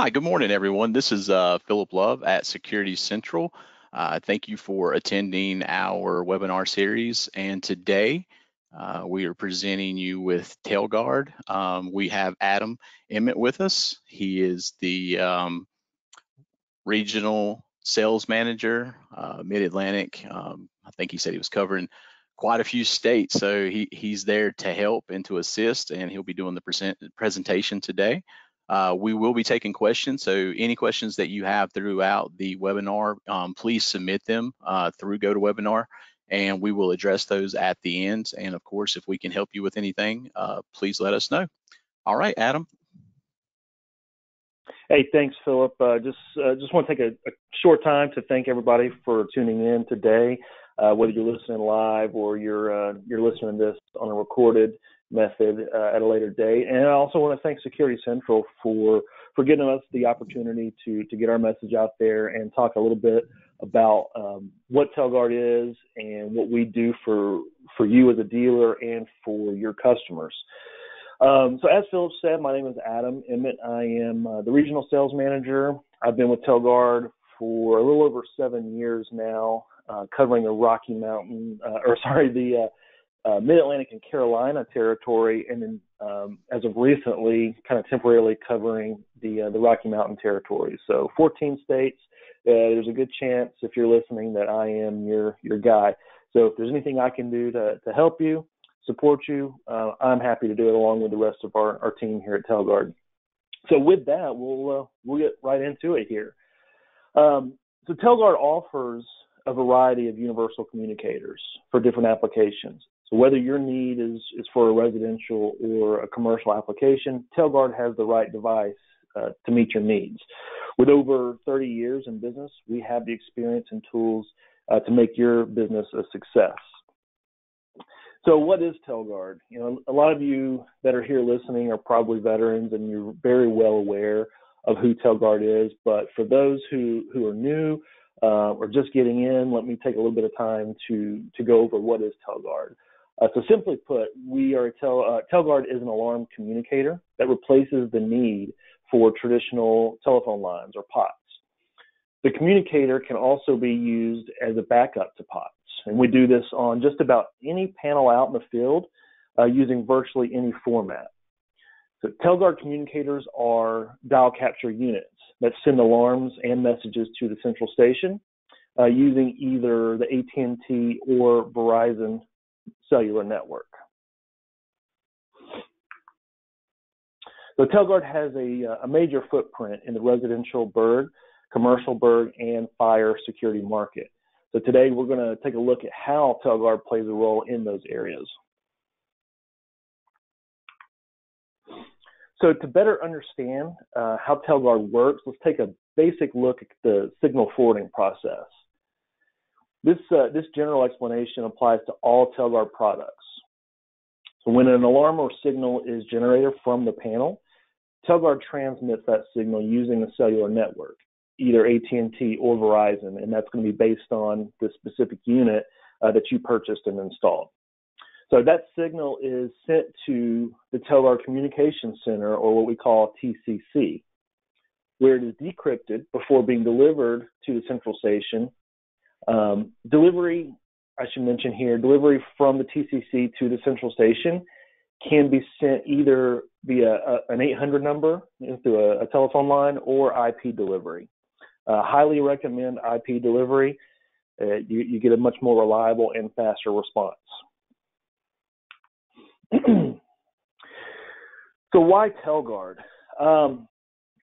Hi, good morning, everyone. This is uh, Philip Love at Security Central. Uh, thank you for attending our webinar series. And today uh, we are presenting you with Telguard. Um, we have Adam Emmett with us. He is the um, regional sales manager, uh, Mid-Atlantic. Um, I think he said he was covering quite a few states. So he, he's there to help and to assist, and he'll be doing the present, presentation today. Uh, we will be taking questions, so any questions that you have throughout the webinar, um, please submit them uh, through GoToWebinar, and we will address those at the end. And of course, if we can help you with anything, uh, please let us know. All right, Adam. Hey, thanks, Philip. Uh, just uh, just want to take a, a, short time to thank everybody for tuning in today. Uh, whether you're listening live or you're you're listening to this on a recorded method uh, at a later date. And I also want to thank Security Central for for giving us the opportunity to to get our message out there and talk a little bit about um, what Telguard is and what we do for for you as a dealer and for your customers. Um, so as Philip said, my name is Adam Emmett. I am uh, the regional sales manager. I've been with Telguard for a little over seven years now, uh, covering the Rocky Mountain, uh, or sorry, the uh, Mid Atlantic and Carolina territory, and then um, as of recently, kind of temporarily covering the uh, the Rocky Mountain territory. So 14 states. Uh, there's a good chance if you're listening that I am your your guy. So if there's anything I can do to to help you, support you, uh, I'm happy to do it along with the rest of our our team here at Telguard. So with that, we'll uh, we'll get right into it here. Um, so Telguard offers a variety of universal communicators for different applications. So whether your need is, is for a residential or a commercial application, Telguard has the right device uh, to meet your needs. With over 30 years in business, we have the experience and tools uh, to make your business a success. So, what is Telguard? You know, a lot of you that are here listening are probably veterans, and you're very well aware of who Telguard is. But for those who who are new uh, or just getting in, let me take a little bit of time to to go over what is Telguard. Uh, so simply put, we are tel, uh, Telguard is an alarm communicator that replaces the need for traditional telephone lines or POTS. The communicator can also be used as a backup to POTS, and we do this on just about any panel out in the field uh, using virtually any format. So Telguard communicators are dial capture units that send alarms and messages to the central station uh, using either the AT&T or Verizon cellular network. So Telguard has a, uh, a major footprint in the residential burg, commercial burg, and fire security market. So today we're going to take a look at how Telguard plays a role in those areas. So to better understand uh, how Telguard works, let's take a basic look at the signal forwarding process. This, uh, this general explanation applies to all Telguard products. So when an alarm or signal is generated from the panel, Telguard transmits that signal using the cellular network, either AT&T or Verizon, and that's going to be based on the specific unit uh, that you purchased and installed. So that signal is sent to the Telguard Communication Center, or what we call TCC, where it is decrypted before being delivered to the central station um, delivery, I should mention here, delivery from the TCC to the central station can be sent either via a, an 800 number you know, through a, a, telephone line or IP delivery. Uh, highly recommend IP delivery. Uh, you, you, get a much more reliable and faster response. so why Telguard? Um,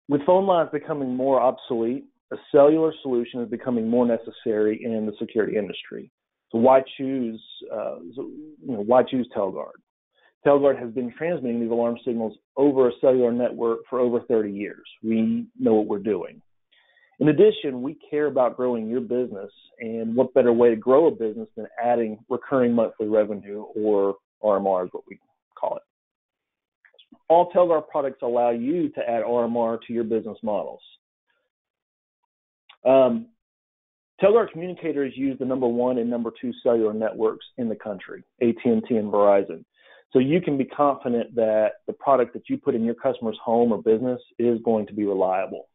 with phone lines becoming more obsolete, a cellular solution is becoming more necessary in the security industry. So why choose, uh, you know, why choose Telguard? Telguard has been transmitting these alarm signals over a cellular network for over 30 years. We know what we're doing. In addition, we care about growing your business, and what better way to grow a business than adding recurring monthly revenue, or RMR is what we call it. All Telguard products allow you to add RMR to your business models. Um, Telguard communicators use the number one and number two cellular networks in the country, AT&T and Verizon. So you can be confident that the product that you put in your customer's home or business is going to be reliable.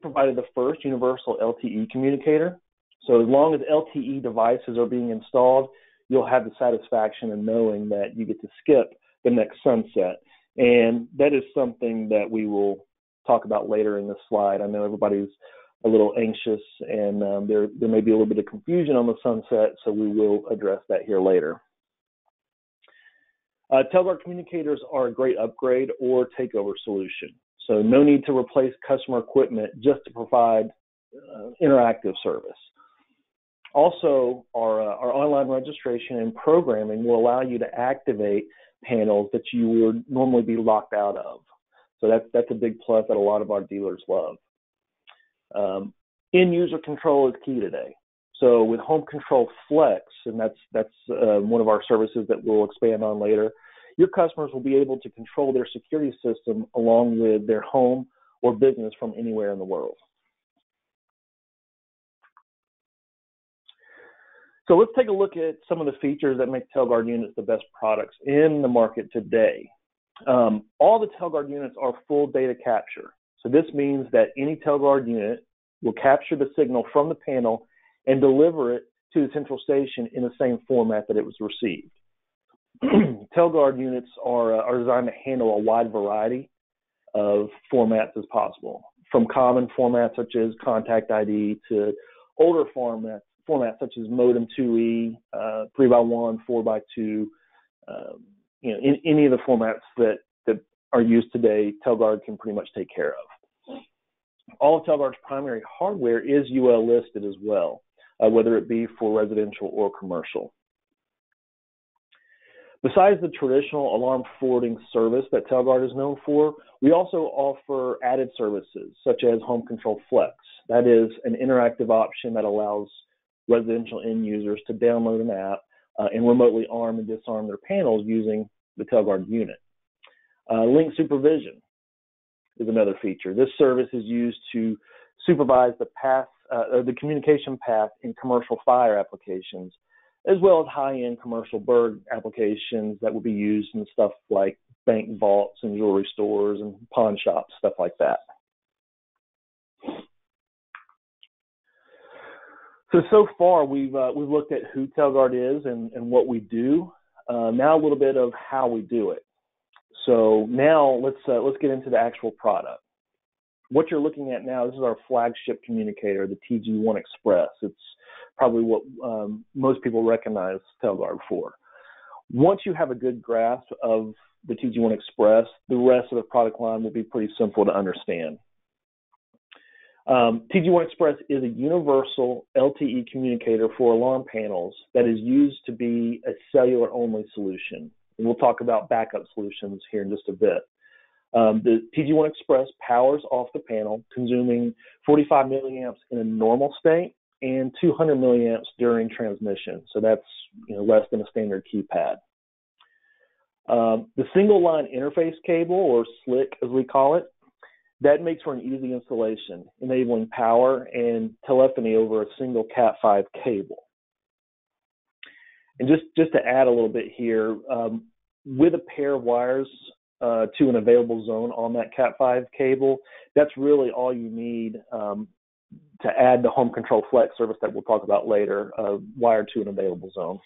Provided the first universal LTE communicator. So as long as LTE devices are being installed, you'll have the satisfaction of knowing that you get to skip the next sunset. And that is something that we will talk about later in this slide. I know everybody's a little anxious and um, there, there may be a little bit of confusion on the sunset, so we will address that here later. Uh, communicators are a great upgrade or takeover solution. So no need to replace customer equipment just to provide uh, interactive service. Also, our, uh, our online registration and programming will allow you to activate panels that you would normally be locked out of. So that's that's a big plus that a lot of our dealers love. Um, end user control is key today. So with Home Control Flex, and that's that's uh, one of our services that we'll expand on later, your customers will be able to control their security system along with their home or business from anywhere in the world. So let's take a look at some of the features that make Telguard units the best products in the market today. Um, all the Telguard units are full data capture. So this means that any Telguard unit will capture the signal from the panel and deliver it to the central station in the same format that it was received. Telguard units are, uh, are designed to handle a wide variety of formats as possible, from common formats such as contact ID to older formats formats such as modem 2e, uh, 3x1, 4x2, um, you know, in, any of the formats that, that are used today, Telguard can pretty much take care of. All of Telguard's primary hardware is UL listed as well, uh, whether it be for residential or commercial. Besides the traditional alarm forwarding service that Telguard is known for, we also offer added services such as Home Control Flex. That is an interactive option that allows residential end users to download an app uh, and remotely arm and disarm their panels using the Telguard unit. Uh, link supervision is another feature. This service is used to supervise the path, uh, the communication path in commercial fire applications, as well as high-end commercial burg applications that will be used in stuff like bank vaults and jewelry stores and pawn shops, stuff like that. So so far we've uh, we've looked at who Telguard is and, and what we do. Uh, now a little bit of how we do it. So now let's uh, let's get into the actual product. What you're looking at now, this is our flagship communicator, the TG1 Express. It's probably what um, most people recognize Telguard for. Once you have a good grasp of the TG1 Express, the rest of the product line will be pretty simple to understand. Um, TG1 Express is a universal LTE communicator for alarm panels that is used to be a cellular only solution. And we'll talk about backup solutions here in just a bit. Um, the TG1 Express powers off the panel, consuming 45 milliamps in a normal state and 200 milliamps during transmission. So that's you know, less than a standard keypad. Um, the single line interface cable, or SLIC as we call it, that makes for an easy installation, enabling power and telephony over a single Cat5 cable. And just, just to add a little bit here, um, with a pair of wires uh, to an available zone on that Cat5 cable, that's really all you need um, to add the home control flex service that we'll talk about later, uh, wired to an available zone.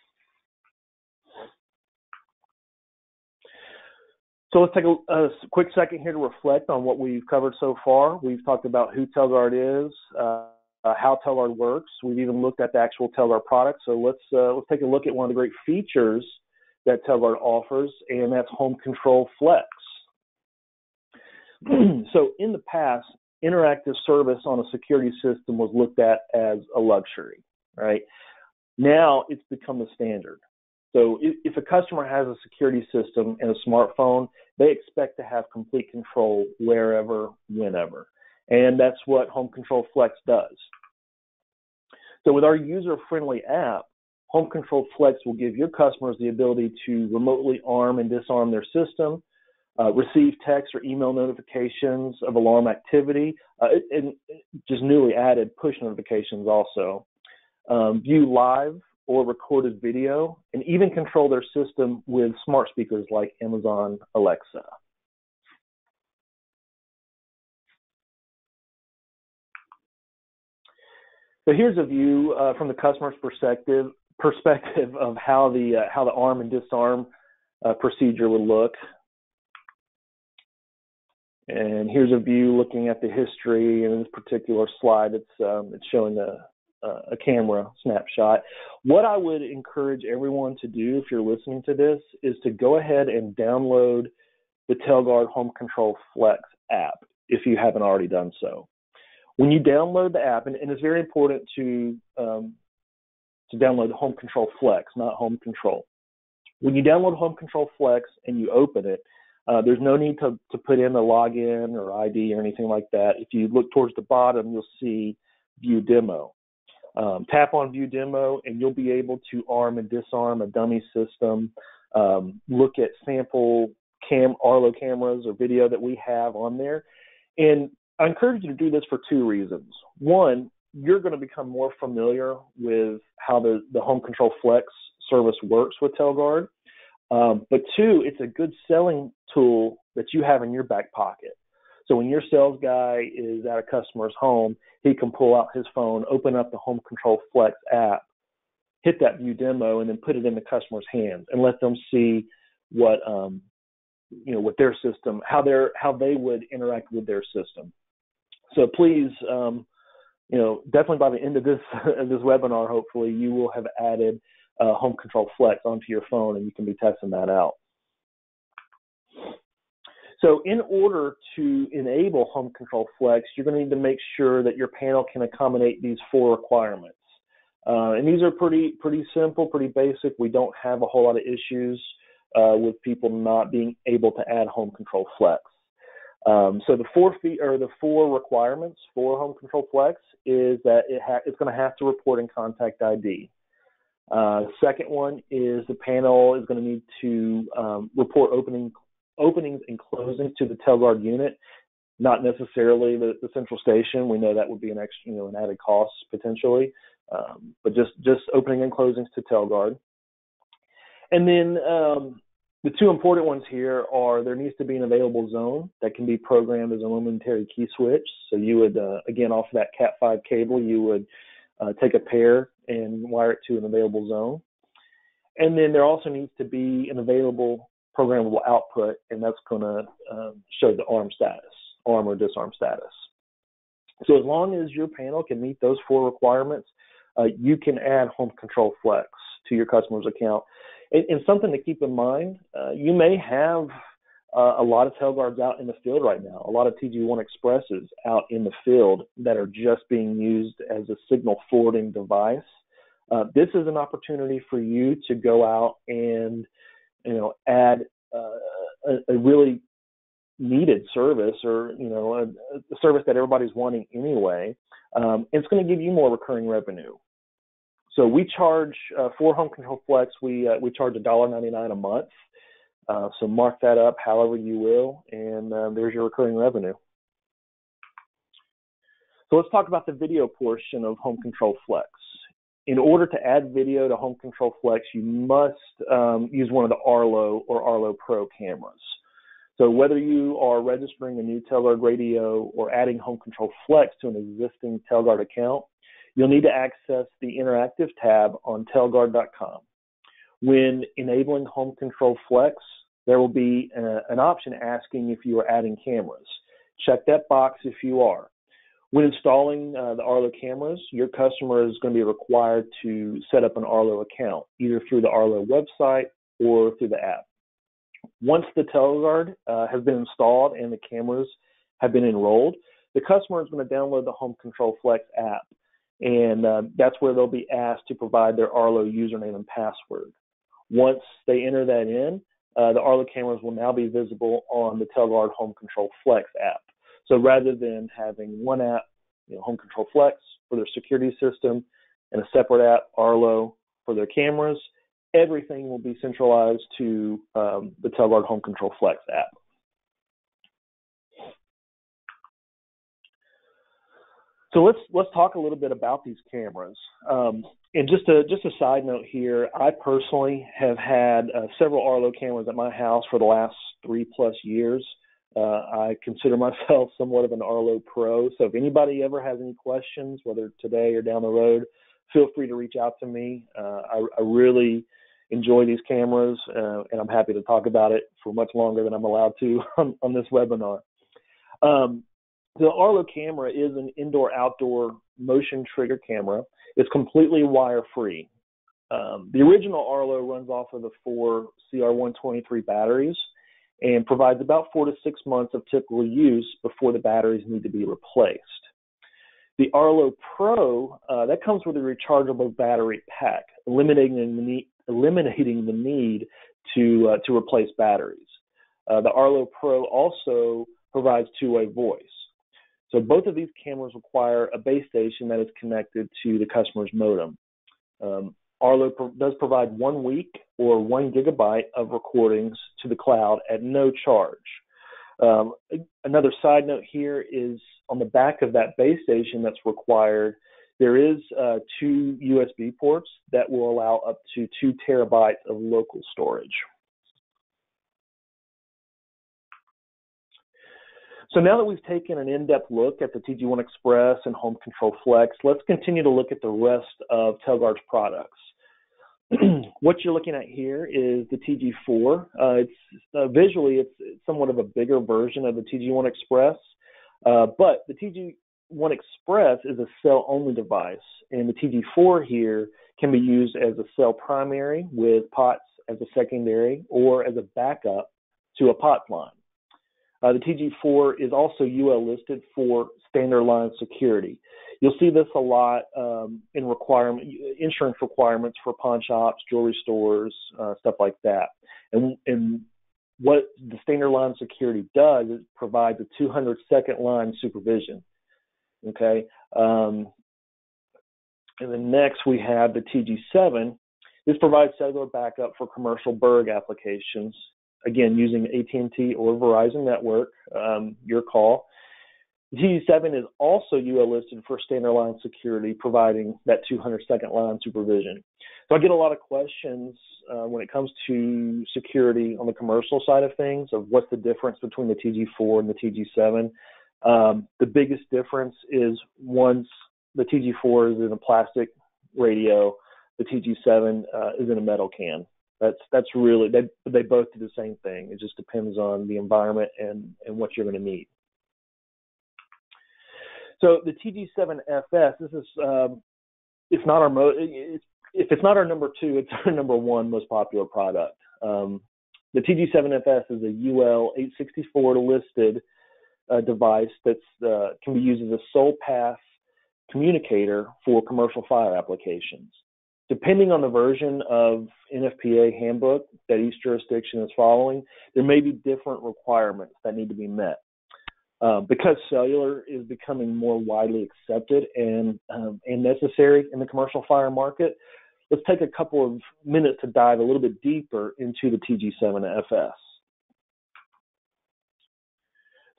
So let's take a, a, quick second here to reflect on what we've covered so far. We've talked about who Telguard is, uh, uh, how Telguard works. We've even looked at the actual Telguard product. So let's uh, let's take a look at one of the great features that Telguard offers, and that's Home Control Flex. so in the past, interactive service on a security system was looked at as a luxury, right? Now it's become the standard. So if, if a customer has a security system and a smartphone, they expect to have complete control wherever, whenever. And that's what Home Control Flex does. So with our user-friendly app, Home Control Flex will give your customers the ability to remotely arm and disarm their system, uh, receive text or email notifications of alarm activity, uh, and just newly added push notifications also, um, view live or recorded video, and even control their system with smart speakers like Amazon Alexa. So here's a view uh, from the customer's perspective perspective of how the uh, how the arm and disarm uh, procedure would look. And here's a view looking at the history. In this particular slide, it's um, it's showing a a camera snapshot. What I would encourage everyone to do if you're listening to this is to go ahead and download the Telguard Home Control Flex app if you haven't already done so. When you download the app, and, and it's very important to um, to download Home Control Flex, not Home Control. When you download Home Control Flex and you open it, uh, there's no need to, to put in a login or ID or anything like that. If you look towards the bottom, you'll see View Demo. Um, tap on View Demo, and you'll be able to arm and disarm a dummy system. Um, look at sample cam Arlo cameras or video that we have on there, and I encourage you to do this for two reasons. One, you're going to become more familiar with how the, the Home Control Flex service works with Telguard. Um, but two, it's a good selling tool that you have in your back pocket. So when your sales guy is at a customer's home, he can pull out his phone, open up the Home Control Flex app, hit that view demo, and then put it in the customer's hands and let them see what um, you know what their system, how they're how they would interact with their system. So please, um, you know, definitely by the end of this this webinar, hopefully you will have added uh, Home Control Flex onto your phone, and you can be testing that out. So in order to enable Home Control Flex, you're going to need to make sure that your panel can accommodate these four requirements. Uh, and these are pretty pretty simple, pretty basic. We don't have a whole lot of issues uh, with people not being able to add Home Control Flex. Um, so the four feet or the four requirements for Home Control Flex is that it ha- it's going to have to report in contact ID. Uh, second one is the panel is going to need to um, report opening openings and closings to the Telguard unit, not necessarily the, the, central station. We know that would be an extra, you know, an added cost potentially, um, but just just opening and closings to Telguard. And then um, the two important ones here are there needs to be an available zone that can be programmed as a momentary key switch. So you would, uh, again, off of that Cat5 cable, you would uh, take a pair and wire it to an available zone. And then there also needs to be an available programmable output, and that's going to um, show the arm status, arm or disarm status. So as long as your panel can meet those four requirements, uh, you can add Home Control Flex to your customer's account. And, and something to keep in mind, uh, you may have uh, a lot of Telguards out in the field right now, a lot of TG1 Expresses out in the field that are just being used as a signal forwarding device. Uh, this is an opportunity for you to go out and you know add uh, a, a, really needed service or you know a, a service that everybody's wanting anyway. Um, it's going to give you more recurring revenue. So we charge uh, for Home Control Flex. We uh, we charge $1.99 a month. Uh, so mark that up however you will, and uh, there's your recurring revenue. So let's talk about the video portion of Home Control Flex. In order to add video to Home Control Flex, you must um, use one of the Arlo or Arlo Pro cameras. So whether you are registering a new Telguard radio or adding Home Control Flex to an existing Telguard account, you'll need to access the interactive tab on telguard.com. When enabling Home Control Flex, there will be a, an option asking if you are adding cameras. Check that box if you are. When installing uh, the Arlo cameras, your customer is going to be required to set up an Arlo account, either through the Arlo website or through the app. Once the Telguard uh, has been installed and the cameras have been enrolled, the customer is going to download the Home Control Flex app and uh, that's where they'll be asked to provide their Arlo username and password. Once they enter that in, uh, the Arlo cameras will now be visible on the Telguard Home Control Flex app. So rather than having one app, you know, Home Control Flex for their security system, and a separate app, Arlo, for their cameras, everything will be centralized to um, the Telguard Home Control Flex app. So let's let's talk a little bit about these cameras. Um, and just a just a side note here, I personally have had uh, several Arlo cameras at my house for the last three plus years. Uh, I consider myself somewhat of an Arlo pro. So if anybody ever has any questions, whether today or down the road, feel free to reach out to me. Uh, I, I, really enjoy these cameras, uh, and I'm happy to talk about it for much longer than I'm allowed to on, on this webinar. Um, the Arlo camera is an indoor-outdoor motion trigger camera. It's completely wire-free. Um, the original Arlo runs off of the four CR123 batteries and provides about four to six months of typical use before the batteries need to be replaced. The Arlo Pro, uh, that comes with a rechargeable battery pack, eliminating the need, eliminating the need to, uh, to replace batteries. Uh, the Arlo Pro also provides two-way voice. So both of these cameras require a base station that is connected to the customer's modem. Um, Arlo pro- does provide one week or one gigabyte of recordings to the cloud at no charge. Um, another side note here is on the back of that base station that's required, there is uh, two USB ports that will allow up to two terabytes of local storage. So now that we've taken an in-depth look at the TG1 Express and Home Control Flex, let's continue to look at the rest of Telguard's products. what you're looking at here is the TG4. Uh, it's uh, visually it's somewhat of a bigger version of the TG1 Express, uh, but the TG1 Express is a cell-only device, and the TG4 here can be used as a cell primary with POTS as a secondary or as a backup to a POTS line. Uh, the TG4 is also UL listed for standard line security. You'll see this a lot um, in requirement insurance requirements for pawn shops, jewelry stores, uh, stuff like that. And, and what the standard line security does is provides a 200 second line supervision. Okay. Um, and then next we have the TG7. This provides cellular backup for commercial Berg applications again, using AT&T or Verizon network, um, your call. TG7 is also UL listed for standard line security, providing that 200 second line supervision. So I get a lot of questions uh, when it comes to security on the commercial side of things of what's the difference between the TG4 and the TG7. Um, the biggest difference is once the TG4 is in a plastic radio, the TG7 uh, is in a metal can. That's that's really they they both do the same thing. It just depends on the environment and and what you're going to need. So the TG7FS, this is um, if not our mo- it's, if it's not our number two, it's our number one most popular product. Um, the TG7FS is a UL 864 listed uh, device that uh, can be used as a sole path communicator for commercial fire applications depending on the version of NFPA handbook that each jurisdiction is following, there may be different requirements that need to be met. Uh, because cellular is becoming more widely accepted and um, and necessary in the commercial fire market, let's take a couple of minutes to dive a little bit deeper into the TG7FS.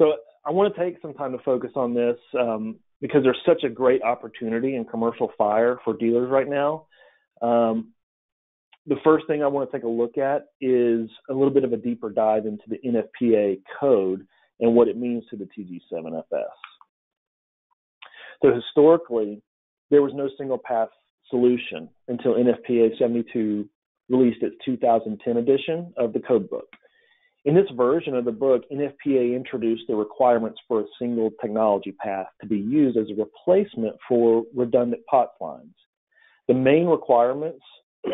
So I want to take some time to focus on this um, because there's such a great opportunity in commercial fire for dealers right now. Um, the first thing I want to take a look at is a little bit of a deeper dive into the NFPA code and what it means to the TG7FS. So historically, there was no single path solution until NFPA 72 released its 2010 edition of the code book. In this version of the book, NFPA introduced the requirements for a single technology path to be used as a replacement for redundant POTS lines. The main requirements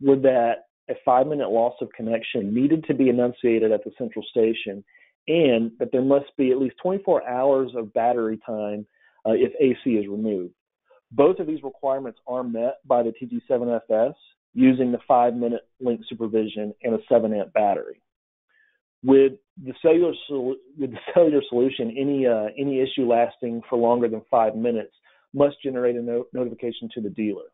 were that a five minute loss of connection needed to be annunciated at the central station and that there must be at least 24 hours of battery time uh, if AC is removed. Both of these requirements are met by the TG7FS using the five minute link supervision and a 7 amp battery. With the cellular, with the cellular solution, any, uh, any issue lasting for longer than five minutes must generate a no- notification to the dealer.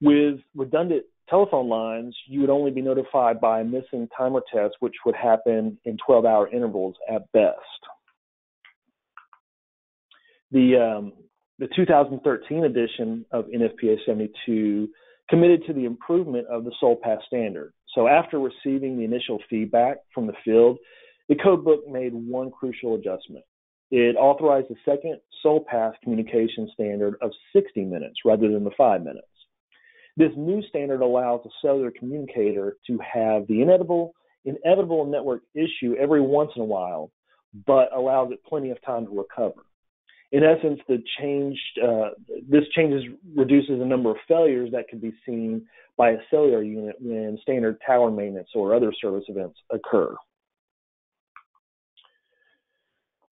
With redundant telephone lines, you would only be notified by a missing timer test, which would happen in 12 hour intervals at best. The um, the 2013 edition of NFPA 72 committed to the improvement of the sole path standard. So after receiving the initial feedback from the field, the codebook made one crucial adjustment. It authorized a second sole path communication standard of 60 minutes rather than the five minutes. This new standard allows a cellular communicator to have the inevitable, inevitable network issue every once in a while, but allows it plenty of time to recover. In essence, the changed, uh, this changes reduces the number of failures that can be seen by a cellular unit when standard tower maintenance or other service events occur.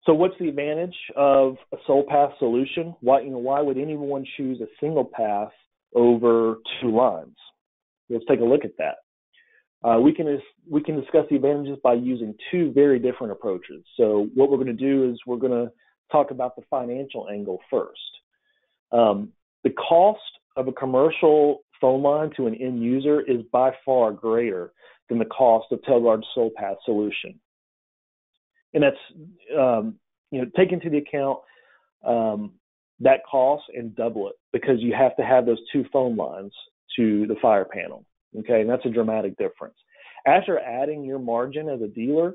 So what's the advantage of a sole path solution? Why, you know, why would anyone choose a single path over two lines? Let's take a look at that. Uh, we can we can discuss the advantages by using two very different approaches. So what we're going to do is we're going to talk about the financial angle first. Um, the cost of a commercial phone line to an end user is by far greater than the cost of Telguard's sole path solution and that's um, you know take into the account um, that cost and double it because you have to have those two phone lines to the fire panel. Okay, and that's a dramatic difference. After adding your margin as a dealer,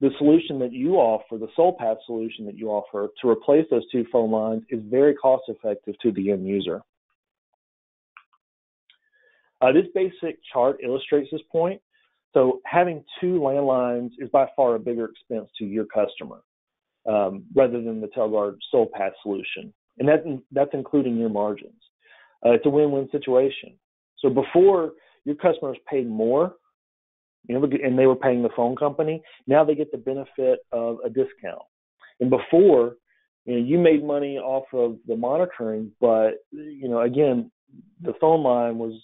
the solution that you offer, the sole path solution that you offer to replace those two phone lines is very cost effective to the end user. Uh, this basic chart illustrates this point. So having two landlines is by far a bigger expense to your customer um, rather than the Telguard sole path solution, and that that's including your margins. Uh, it's a win-win situation. So before your customers paid more, you know, and they were paying the phone company. Now they get the benefit of a discount. And before, you know, you made money off of the monitoring, but you know, again, the phone line was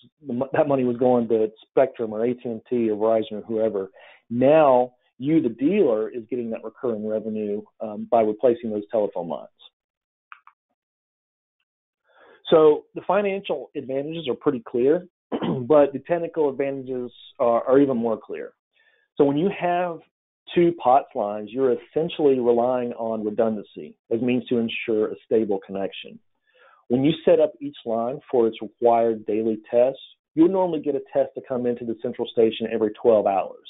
that money was going to Spectrum or AT&T or Verizon or whoever. Now you, the dealer, is getting that recurring revenue um, by replacing those telephone lines. So the financial advantages are pretty clear, but the technical advantages are, are even more clear. So when you have two POTS lines, you're essentially relying on redundancy as means to ensure a stable connection. When you set up each line for its required daily tests, you'll normally get a test to come into the central station every 12 hours.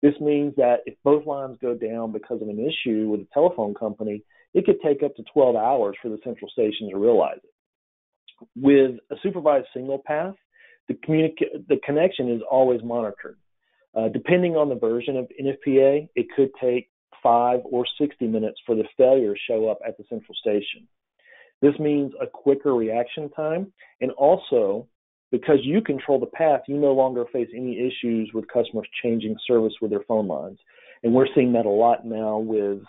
This means that if both lines go down because of an issue with a telephone company, it could take up to 12 hours for the central station to realize it. With a supervised single path, the, the connection is always monitored. Uh, depending on the version of NFPA, it could take five or 60 minutes for the failure to show up at the central station. This means a quicker reaction time, and also because you control the path, you no longer face any issues with customers changing service with their phone lines. And we're seeing that a lot now with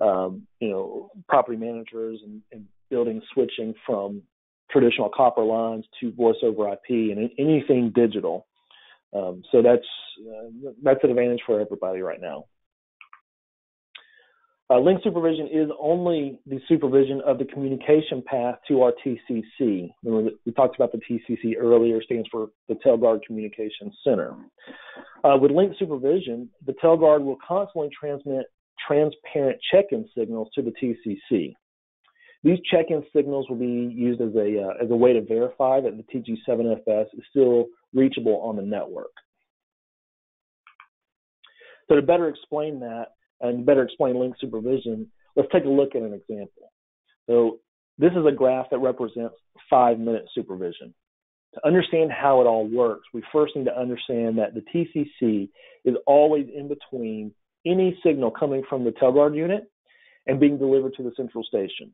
um, you know property managers and, and building switching from traditional copper lines to voice over IP and anything digital. Um, so that's uh, that's an advantage for everybody right now. Uh, link supervision is only the supervision of the communication path to our TCC. Remember, we talked about the TCC earlier, stands for the Telguard Communication Center. Uh, with link supervision, the Telguard will constantly transmit transparent check-in signals to the TCC. These check-in signals will be used as a uh, as a way to verify that the TG7FS is still reachable on the network. So to better explain that, and better explain link supervision, let's take a look at an example. So this is a graph that represents five minute supervision. To understand how it all works, we first need to understand that the TCC is always in between any signal coming from the Telguard unit and being delivered to the central station.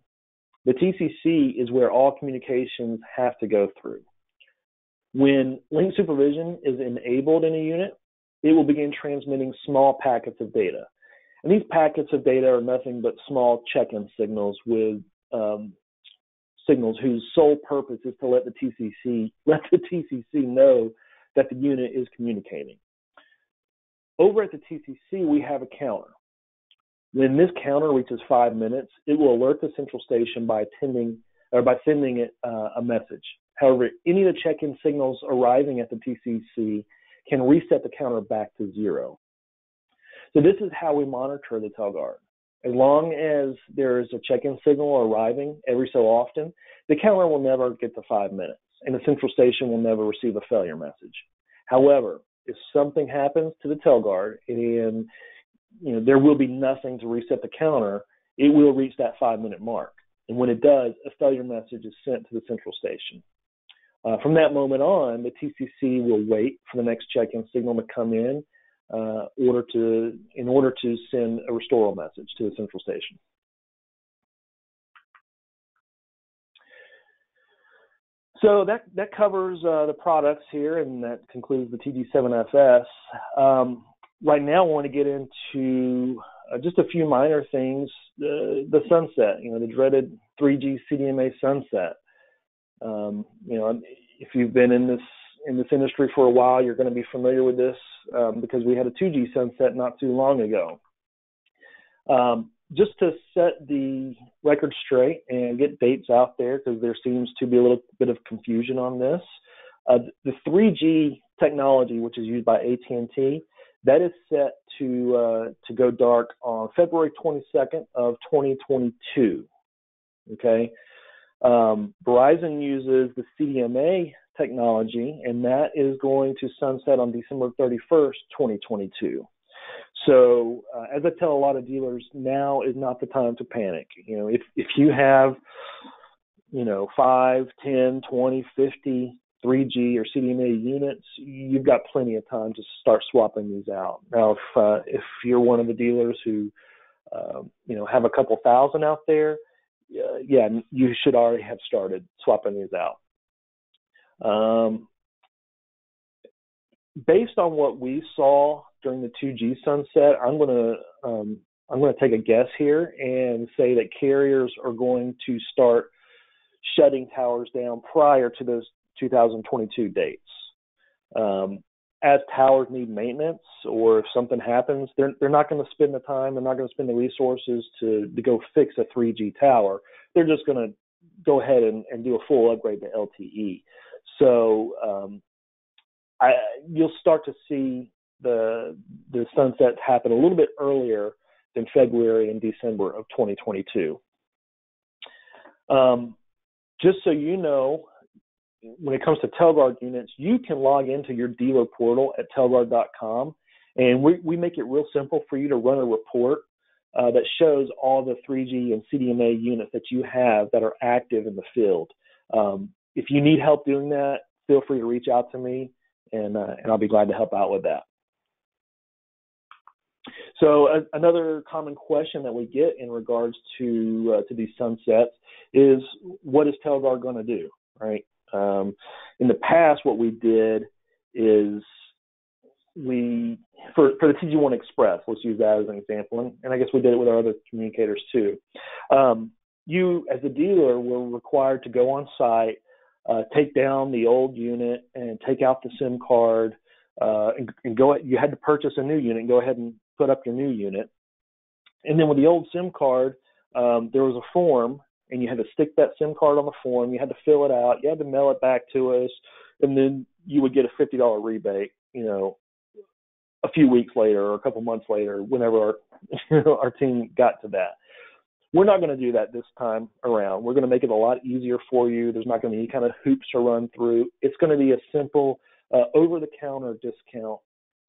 The TCC is where all communications have to go through. When link supervision is enabled in a unit, it will begin transmitting small packets of data. And these packets of data are nothing but small check-in signals with um, signals whose sole purpose is to let the TCC let the TCC know that the unit is communicating. Over at the TCC, we have a counter. When this counter reaches five minutes, it will alert the central station by attending or by sending it uh, a message. However, any of the check-in signals arriving at the TCC can reset the counter back to zero. So this is how we monitor the Telguard. as long as there is a check-in signal arriving every so often, the counter will never get to five minutes, and the central station will never receive a failure message. However, if something happens to the Telguard and you know there will be nothing to reset the counter, it will reach that five-minute mark. And when it does, a failure message is sent to the central station. Uh, from that moment on, the TCC will wait for the next check-in signal to come in, uh, order to in order to send a restoral message to the central station. So that that covers uh, the products here, and that concludes the TG7FS. Um, right now, I want to get into uh, just a few minor things. The, the sunset, you know, the dreaded 3G CDMA sunset. Um, you know, if you've been in this in this industry for a while, you're going to be familiar with this um, because we had a 2G sunset not too long ago. Um, just to set the record straight and get dates out there because there seems to be a little bit of confusion on this. Uh, the 3G technology, which is used by AT&T, that is set to uh, to go dark on February 22nd of 2022. Okay, um, Verizon uses the CDMA technology, and that is going to sunset on December 31st, 2022. So, uh, as I tell a lot of dealers, now is not the time to panic. You know, if if you have, you know, 5, 10, 20, 50 3G or CDMA units, you've got plenty of time to start swapping these out. Now, if uh, if you're one of the dealers who, uh, you know, have a couple thousand out there, uh, yeah, you should already have started swapping these out. Um, based on what we saw during the 2G sunset, I'm to um, I'm going to take a guess here and say that carriers are going to start shutting towers down prior to those 2022 dates. Um, as towers need maintenance or if something happens, they're they're not going to spend the time, they're not going to spend the resources to to go fix a 3G tower. They're just going to go ahead and, and do a full upgrade to LTE. So um, I, you'll start to see the the sunset happen a little bit earlier than February and December of 2022. Um, just so you know, when it comes to Telguard units, you can log into your dealer portal at telguard.com, and we, we make it real simple for you to run a report uh, that shows all the 3G and CDMA units that you have that are active in the field. Um, if you need help doing that, feel free to reach out to me, and uh, and I'll be glad to help out with that. So uh, another common question that we get in regards to uh, to these sunsets is, what is Telguard going to do, right? Um, in the past, what we did is we for for the TG1 Express. Let's use that as an example, and, and I guess we did it with our other communicators too. Um, you, as a dealer, were required to go on site, uh, take down the old unit, and take out the SIM card, uh, and, and go. You had to purchase a new unit and go ahead and put up your new unit. And then with the old SIM card, um, there was a form and you had to stick that SIM card on the form. You had to fill it out. You had to mail it back to us, and then you would get a fifty dollar rebate. You know, a few weeks later or a couple months later, whenever our you know, our team got to that. We're not going to do that this time around. We're going to make it a lot easier for you. There's not going to be any kind of hoops to run through. It's going to be a simple uh, over the counter discount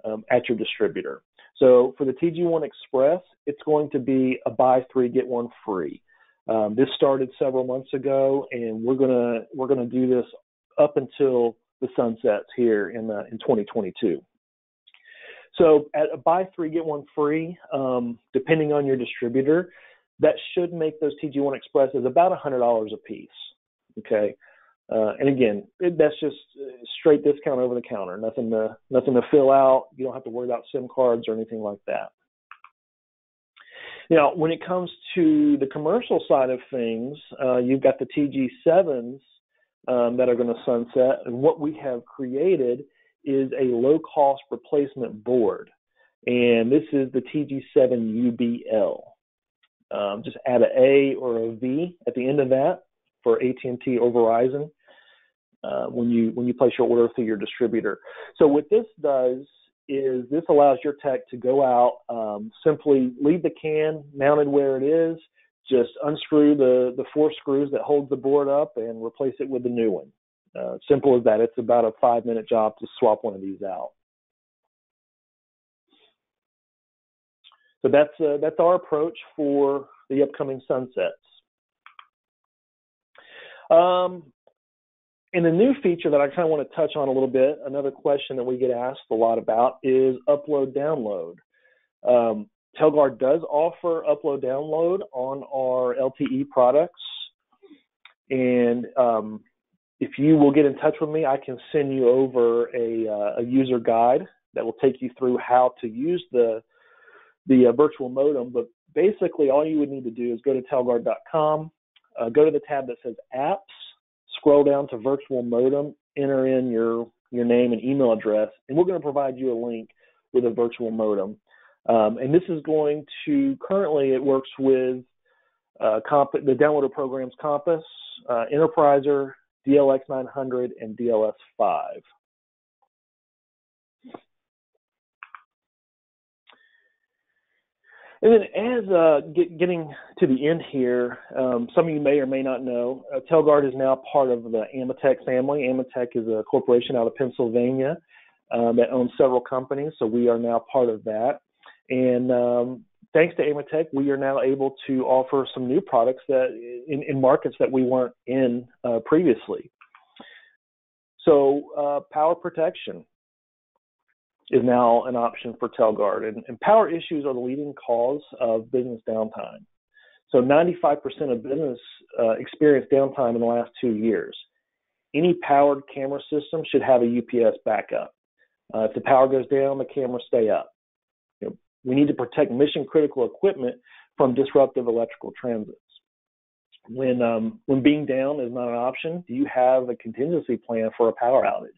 um, at your distributor. So for the TG1 Express, it's going to be a buy three get one free. Um, this started several months ago, and we're gonna we're gonna do this up until the sun sets here in uh, in 2022. So at a buy three get one free, um, depending on your distributor, that should make those TG1 Expresses about $100 a piece. Okay, uh, and again, it, that's just straight discount over the counter. Nothing to nothing to fill out. You don't have to worry about SIM cards or anything like that. Now, when it comes to the commercial side of things, uh, you've got the TG7s um, that are going to sunset, and what we have created is a low-cost replacement board, and this is the TG7UBL. Um, just add an A or a V at the end of that for AT&T or Verizon uh, when you when you place your order through your distributor. So what this does is this allows your tech to go out, um, simply leave the can mounted where it is, just unscrew the, the four screws that hold the board up and replace it with the new one. Uh, simple as that. It's about a five minute job to swap one of these out. So that's uh, that's our approach for the upcoming sunsets. Um, and the new feature that I kind of want to touch on a little bit, another question that we get asked a lot about is upload download. Um, does offer upload download on our LTE products. And um, if you will get in touch with me, I can send you over a, uh, a user guide that will take you through how to use the the uh, virtual modem. But basically, all you would need to do is go to telguard.com, uh, go to the tab that says apps, scroll down to virtual modem, enter in your, your name and email address, and we're going to provide you a link with a virtual modem. Um, and this is going to currently it works with uh, comp- the downloader programs Compass, uh, Enterpriser, DLX900, and DLS5. And then, as uh, get, getting to the end here, um, some of you may or may not know, uh, Telguard is now part of the AMETEK family. AMETEK is a corporation out of Pennsylvania um, that owns several companies, so we are now part of that. And um, thanks to AMETEK, we are now able to offer some new products that in, in markets that we weren't in uh, previously. So, uh, power protection is now an option for Telguard. and, and power issues are the leading cause of business downtime. So, 95% of business uh, experience downtime in the last two years. Any powered camera system should have a UPS backup. Uh, if the power goes down, the cameras stay up. We need to protect mission critical equipment from disruptive electrical transits. When um, when being down is not an option, do you have a contingency plan for a power outage?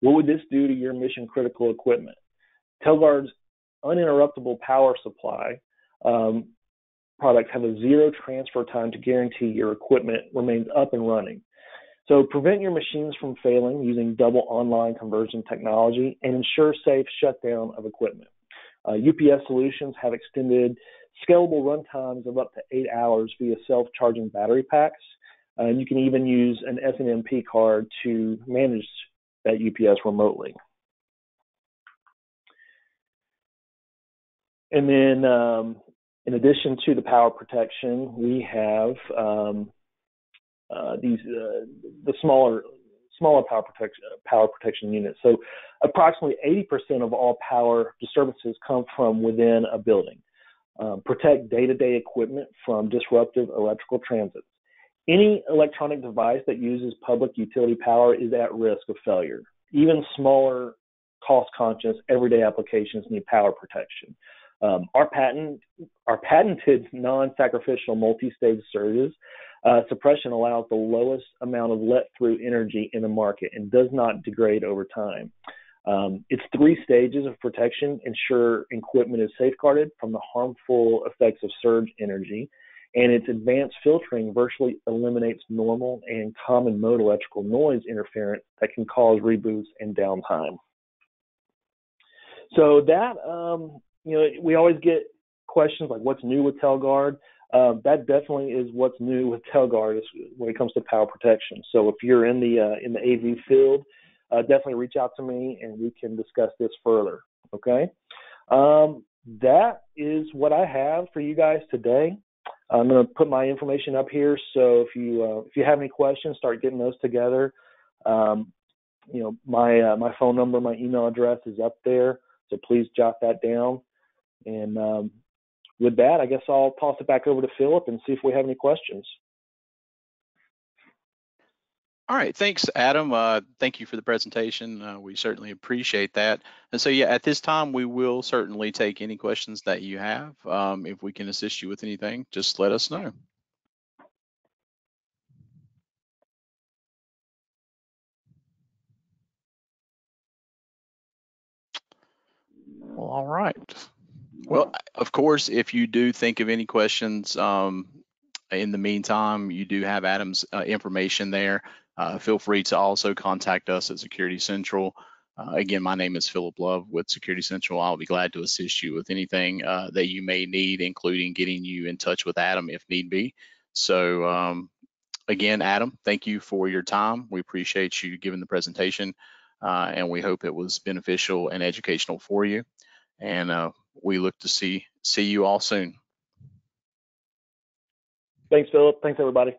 What would this do to your mission critical equipment? Telguard's uninterruptible power supply um, products have a zero transfer time to guarantee your equipment remains up and running. So prevent your machines from failing using double online conversion technology and ensure safe shutdown of equipment. Uh, UPS solutions have extended scalable run times of up to eight hours via self-charging battery packs. Uh, and you can even use an SNMP card to manage that UPS remotely. And then, um, in addition to the power protection, we have um, uh, these uh, the smaller smaller power protection power protection units. So approximately 80% of all power disturbances come from within a building. Um, protect day-to-day equipment from disruptive electrical transits. Any electronic device that uses public utility power is at risk of failure. Even smaller, cost-conscious, everyday applications need power protection. Um, our patent, our patented non-sacrificial multi-stage surges uh, suppression allows the lowest amount of let through energy in the market and does not degrade over time. Um, its three stages of protection ensure equipment is safeguarded from the harmful effects of surge energy, and its advanced filtering virtually eliminates normal and common mode electrical noise interference that can cause reboots and downtime. So that um, you know, we always get questions like, "What's new with Telguard? um, that definitely is what's new with Telguard when it comes to power protection. So if you're in the uh, in the AV field, uh, definitely reach out to me and we can discuss this further. Okay, um, that is what I have for you guys today. I'm going to put my information up here, so if you uh, if you have any questions, start getting those together. Um, you know, my uh, my phone number, my email address is up there, so please jot that down. And um, with that, I guess I'll toss it back over to Philip and see if we have any questions. All right, thanks, Adam. Uh, thank you for the presentation. Uh, we certainly appreciate that. And so, yeah, at this time, we will certainly take any questions that you have. Um, if we can assist you with anything, just let us know. Well, all right. Well, of course, if you do think of any questions um, in the meantime, you do have Adam's uh, information there. Uh, feel free to also contact us at Security Central. Uh, again, my name is Philip Love with Security Central. I'll be glad to assist you with anything uh, that you may need, including getting you in touch with Adam if need be. So um, again, Adam, thank you for your time. We appreciate you giving the presentation, uh, and we hope it was beneficial and educational for you. And uh, we look to see see you all soon. Thanks, Philip. Thanks, everybody.